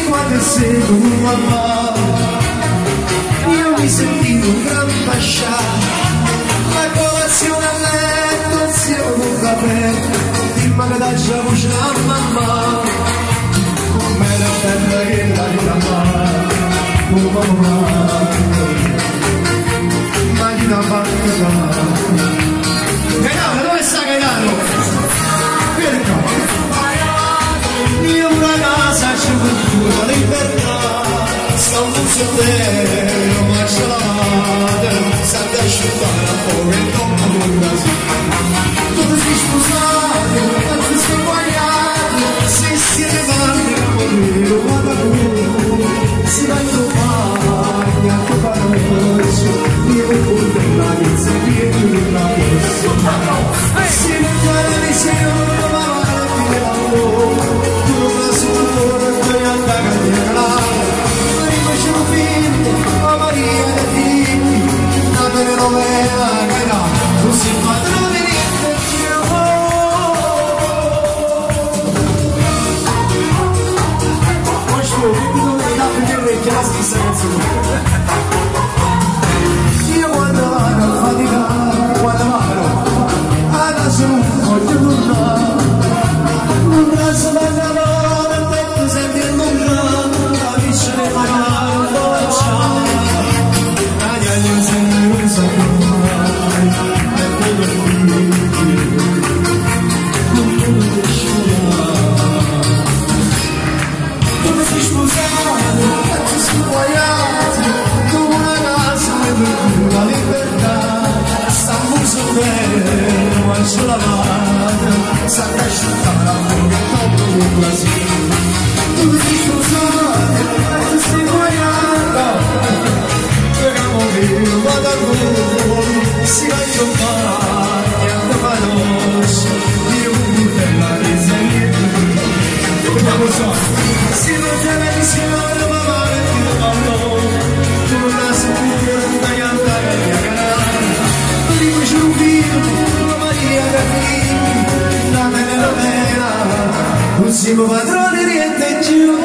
Enquanto cedo no amor. Io mi sentivo un gran pascià La colazione a letto insieme con un caffè Di magadaggio a voce a mamma Come la terra che la fa Oh mamma Ma di una barca Gaetano, so there on my side. Salvation. Amigo, ¿qué digo de la primera de clase y Stiamo sotterreno, al suo lavata, sa cresciuta la fuga e troppo un Brasile. Come si sposano, ci si guaiati, Pegamo vino, vado a volo, si va in compagnia, come nos, io un della risegna. Vediamo só. Se não tiver visione, ma vale più Usimu padrone rienteccio